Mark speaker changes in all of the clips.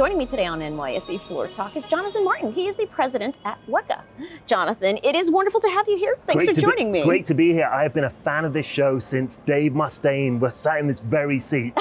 Speaker 1: Joining me today on NYSE Floor Talk is Jonathan Martin. He is the president at Weka. Jonathan, it is wonderful to have you here. Thanks
Speaker 2: Great
Speaker 1: for joining
Speaker 2: be,
Speaker 1: me.
Speaker 2: Great to be here. I have been a fan of this show since Dave Mustaine was sat in this very seat.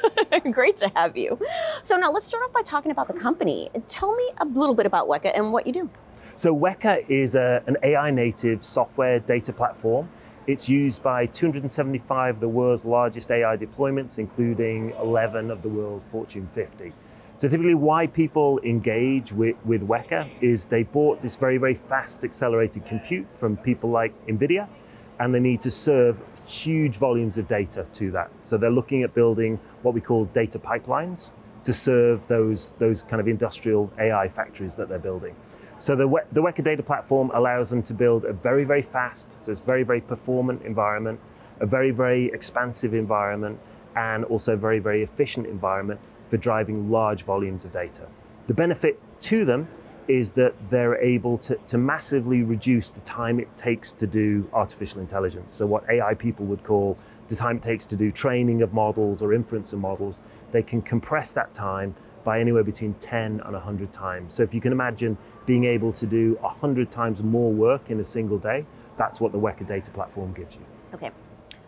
Speaker 1: Great to have you. So now let's start off by talking about the company. Tell me a little bit about Weka and what you do.
Speaker 2: So Weka is uh, a, an AI native software data platform. It's used by 275 of the world's largest AI deployments, including 11 of the world's Fortune 50. So typically why people engage with, with Weka is they bought this very, very fast accelerated compute from people like NVIDIA, and they need to serve huge volumes of data to that. So they're looking at building what we call data pipelines to serve those, those kind of industrial AI factories that they're building. So the, the Weka data platform allows them to build a very, very fast, so it's very, very performant environment, a very, very expansive environment, and also a very, very efficient environment for driving large volumes of data. The benefit to them is that they're able to, to massively reduce the time it takes to do artificial intelligence. So what AI people would call the time it takes to do training of models or inference of models, they can compress that time by anywhere between 10 and 100 times. So if you can imagine being able to do 100 times more work in a single day, that's what the Weka data platform gives you.
Speaker 1: Okay.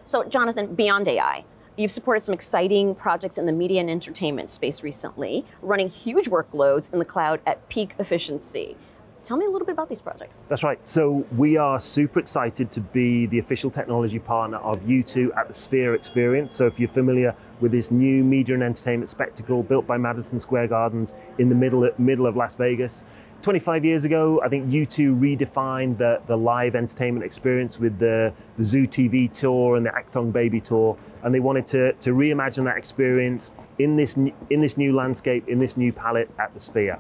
Speaker 1: So Jonathan, beyond AI, you've supported some exciting projects in the media and entertainment space recently, running huge workloads in the cloud at peak efficiency. Tell me a little bit about these projects.
Speaker 2: That's right. So we are super excited to be the official technology partner of U2 at the Sphere Experience. So if you're familiar with this new media and entertainment spectacle built by Madison Square Gardens in the middle, middle of Las Vegas, 25 years ago, I think U2 redefined the, the live entertainment experience with the, the Zoo TV tour and the Achtung Baby tour. And they wanted to, to reimagine that experience in this, in this new landscape, in this new palette at the Sphere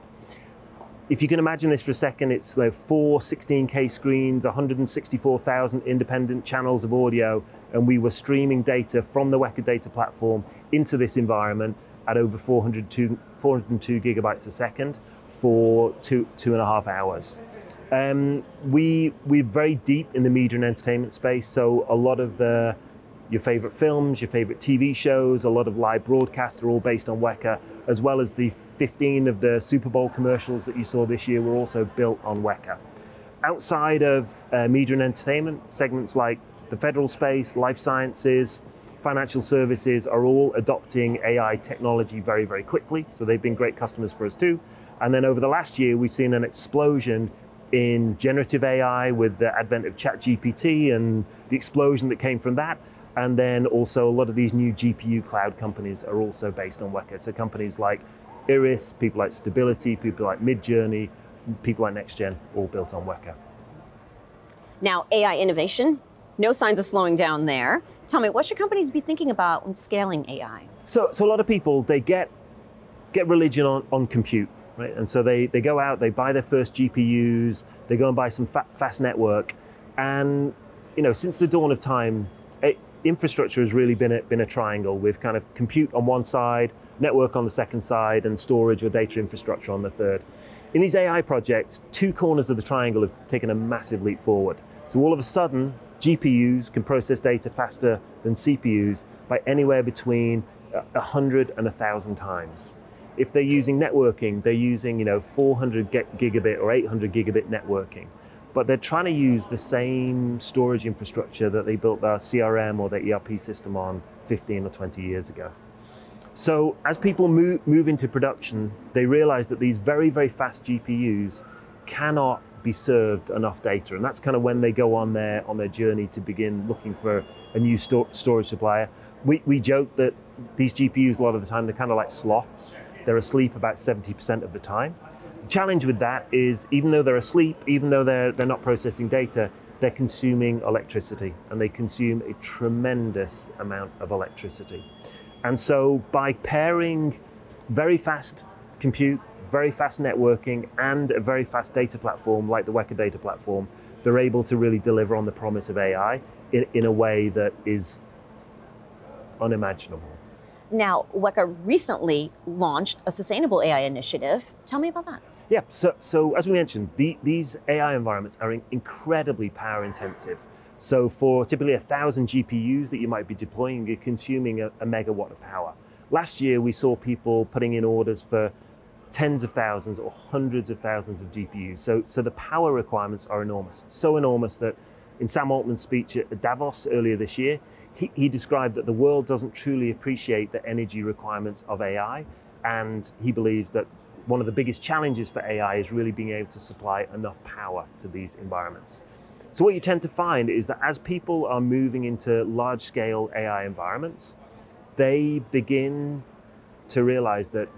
Speaker 2: if you can imagine this for a second, it's like four 16K screens, 164,000 independent channels of audio, and we were streaming data from the Weka data platform into this environment at over 402, 402 gigabytes a second for two, two and a half hours. Um, we, we're very deep in the media and entertainment space, so a lot of the your favorite films, your favorite TV shows, a lot of live broadcasts are all based on Weka, as well as the 15 of the Super Bowl commercials that you saw this year were also built on Weka. Outside of uh, media and entertainment, segments like the federal space, life sciences, financial services are all adopting AI technology very, very quickly. So they've been great customers for us too. And then over the last year, we've seen an explosion in generative AI with the advent of ChatGPT and the explosion that came from that. And then also a lot of these new GPU cloud companies are also based on Weka. So companies like Iris, people like Stability, people like Midjourney, people like NexGen, all built on Weka.
Speaker 1: Now, AI innovation, no signs of slowing down there. Tell me, what should companies be thinking about when scaling AI?
Speaker 2: So, so a lot of people, they get, get religion on, on compute, right? And so they, they go out, they buy their first GPUs, they go and buy some fa fast network. And, you know, since the dawn of time, it, infrastructure has really been a, been a triangle with kind of compute on one side, network on the second side, and storage or data infrastructure on the third. In these AI projects, two corners of the triangle have taken a massive leap forward. So all of a sudden, GPUs can process data faster than CPUs by anywhere between 100 and 1,000 times. If they're using networking, they're using you know 400 gigabit or 800 gigabit networking but they're trying to use the same storage infrastructure that they built their CRM or their ERP system on 15 or 20 years ago. So as people move, move into production, they realize that these very, very fast GPUs cannot be served enough data. And that's kind of when they go on their, on their journey to begin looking for a new sto storage supplier. We, we joke that these GPUs, a lot of the time, they're kind of like sloths. They're asleep about 70% of the time. The challenge with that is even though they're asleep, even though they're, they're not processing data, they're consuming electricity and they consume a tremendous amount of electricity. And so by pairing very fast compute, very fast networking, and a very fast data platform like the Weka data platform, they're able to really deliver on the promise of AI in, in a way that is unimaginable.
Speaker 1: Now, Weka recently launched a sustainable AI initiative. Tell me about that.
Speaker 2: Yeah, so, so as we mentioned, the, these AI environments are in incredibly power intensive. So for typically a thousand GPUs that you might be deploying, you're consuming a, a megawatt of power. Last year, we saw people putting in orders for tens of thousands or hundreds of thousands of GPUs. So, so the power requirements are enormous. So enormous that in Sam Altman's speech at Davos earlier this year, he, he described that the world doesn't truly appreciate the energy requirements of AI. And he believes that one of the biggest challenges for AI is really being able to supply enough power to these environments. So what you tend to find is that as people are moving into large scale AI environments, they begin to realize that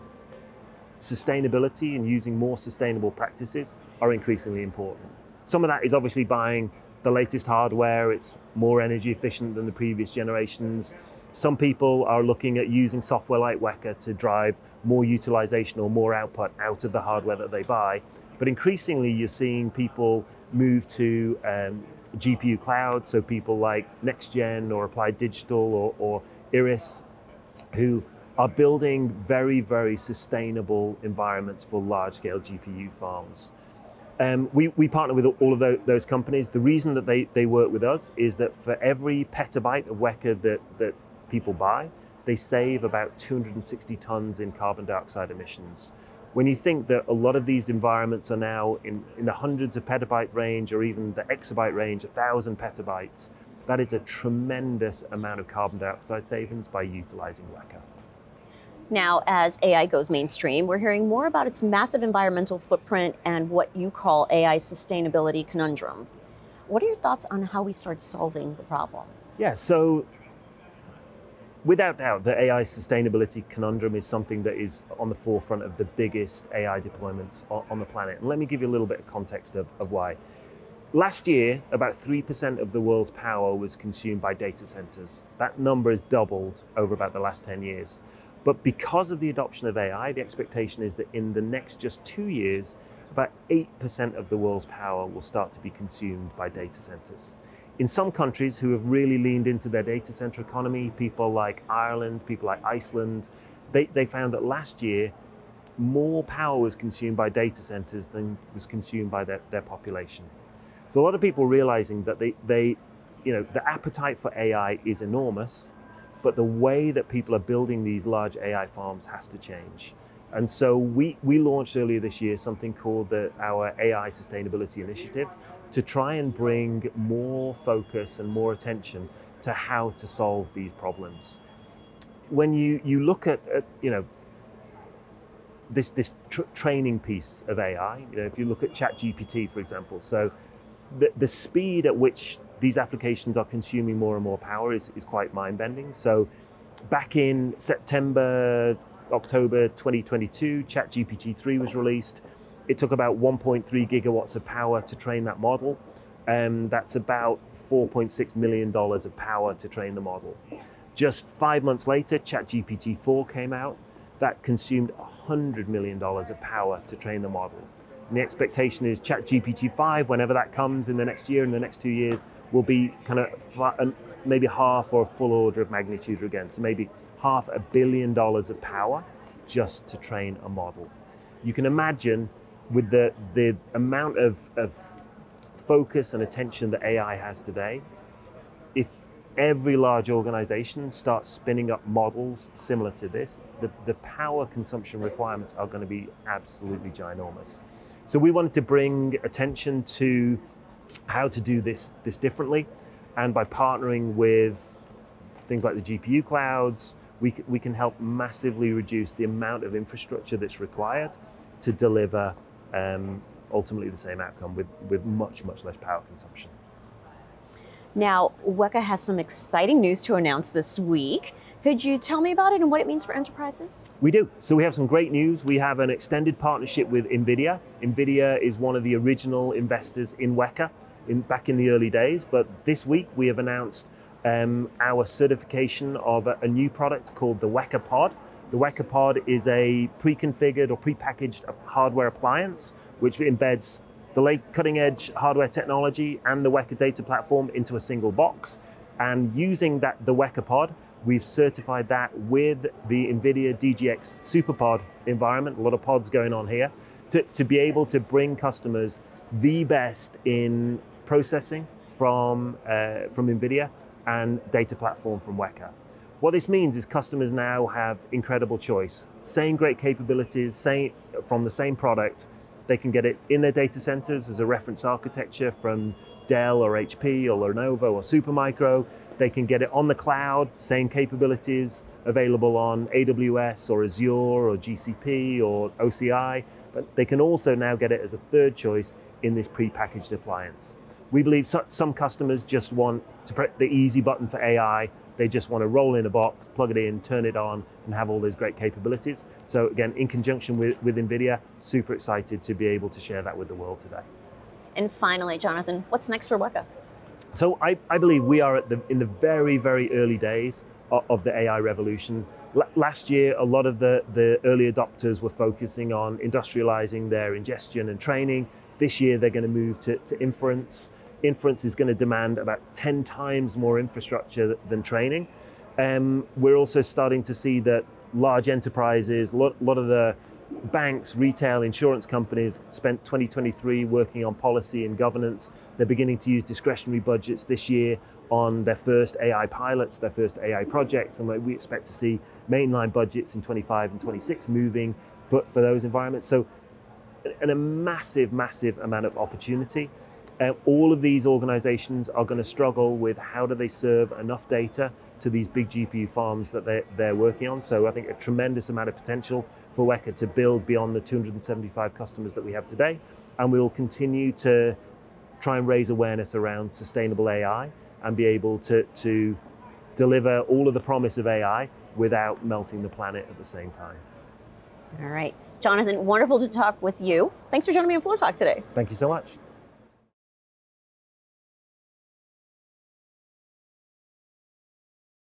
Speaker 2: sustainability and using more sustainable practices are increasingly important. Some of that is obviously buying the latest hardware, it's more energy efficient than the previous generations. Some people are looking at using software like Weka to drive more utilization or more output out of the hardware that they buy. But increasingly, you're seeing people move to um, GPU cloud, so people like NexGen or Applied Digital or, or Iris, who are building very, very sustainable environments for large scale GPU farms. Um, we, we partner with all of those, those, companies. The reason that they, they work with us is that for every petabyte of Weka that, that people buy, they save about 260 tons in carbon dioxide emissions. When you think that a lot of these environments are now in, in the hundreds of petabyte range or even the exabyte range, a thousand petabytes, that is a tremendous amount of carbon dioxide savings by utilizing Weka.
Speaker 1: Now, as AI goes mainstream, we're hearing more about its massive environmental footprint and what you call AI sustainability conundrum. What are your thoughts on how we start solving the problem?
Speaker 2: Yeah, so without doubt, the AI sustainability conundrum is something that is on the forefront of the biggest AI deployments on the planet. And let me give you a little bit of context of, of why. Last year, about 3% of the world's power was consumed by data centers. That number has doubled over about the last 10 years. But because of the adoption of AI, the expectation is that in the next just two years, about 8% of the world's power will start to be consumed by data centers. In some countries who have really leaned into their data center economy, people like Ireland, people like Iceland, they, they found that last year, more power was consumed by data centers than was consumed by their, their population. So a lot of people realizing that they, they, you know, the appetite for AI is enormous, but the way that people are building these large AI farms has to change. And so we, we launched earlier this year something called the, our AI Sustainability Initiative to try and bring more focus and more attention to how to solve these problems. When you, you look at, at you know, this, this tr training piece of AI, you know, if you look at ChatGPT, for example, so the, the speed at which these applications are consuming more and more power is, is quite mind bending. So, back in September, October 2022, ChatGPT 3 was released. It took about 1.3 gigawatts of power to train that model. Um, that's about $4.6 million of power to train the model. Just five months later, ChatGPT 4 came out. That consumed $100 million of power to train the model. And the expectation is ChatGPT 5, whenever that comes in the next year, in the next two years, will be kind of um, maybe half or a full order of magnitude again. So maybe half a billion dollars of power just to train a model. You can imagine with the, the amount of, of focus and attention that AI has today, if every large organization starts spinning up models similar to this, the, the power consumption requirements are going to be absolutely ginormous. So we wanted to bring attention to how to do this, this differently. And by partnering with things like the GPU clouds, we, we can help massively reduce the amount of infrastructure that's required to deliver um, ultimately the same outcome with, with much, much less power consumption.
Speaker 1: Now, Weka has some exciting news to announce this week. Could you tell me about it and what it means for enterprises?
Speaker 2: We do. So we have some great news. We have an extended partnership with NVIDIA. NVIDIA is one of the original investors in Weka in, back in the early days, but this week we have announced um, our certification of a, a, new product called the Weka Pod. The Weka Pod is a pre-configured or pre-packaged hardware appliance which embeds the late cutting edge hardware technology and the Weka data platform into a single box. And using that, the Weka Pod, We've certified that with the NVIDIA DGX SuperPod environment, a lot of pods going on here, to, to be able to bring customers the best in processing from, uh, from NVIDIA and data platform from Weka. what this means is customers now have incredible choice. Same great capabilities, same from the same product. They can get it in their data centers as a reference architecture from Dell or HP or Lenovo or Supermicro. They can get it on the cloud, same capabilities available on AWS or Azure or GCP or OCI, but they can also now get it as a third choice in this pre-packaged appliance. We believe some customers just want to press the easy button for AI. They just want to roll in a box, plug it in, turn it on, and have all those great capabilities. So again, in conjunction with, with NVIDIA, super excited to be able to share that with the world today.
Speaker 1: And finally, Jonathan, what's next for Weka?
Speaker 2: So I, I believe we are the, in the very, very early days of, of the AI revolution. L- last year, a lot of the, the early adopters were focusing on industrializing their ingestion and training. This year, they're going to move to, to inference. Inference is going to demand about 10 times more infrastructure than training. Um, we're also starting to see that large enterprises, a lot, lot of the banks, retail, insurance companies spent 2023 working on policy and governance. They're beginning to use discretionary budgets this year on their first AI pilots, their first AI projects, and we expect to see mainline budgets in 25 and 26 moving for, for those environments. So, and a massive, massive amount of opportunity. Uh, all of these organizations are going to struggle with how do they serve enough data to these big GPU farms that they're, they're working on. So I think a tremendous amount of potential for Weka to build beyond the 275 customers that we have today. And we will continue to try and raise awareness around sustainable AI and be able to, to deliver all of the promise of AI without melting the planet at the same time.
Speaker 1: All right. Jonathan, wonderful to talk with you. Thanks for joining me on Floor Talk today.
Speaker 2: Thank you so much.